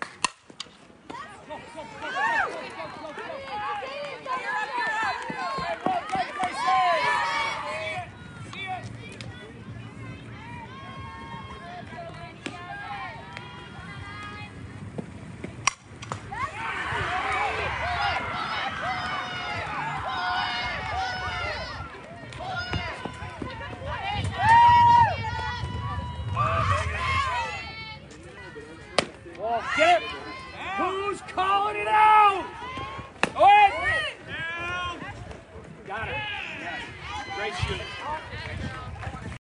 Go, go, go. Ball, get it. Who's calling it out? Go ahead. Down. Got it. Great shooting.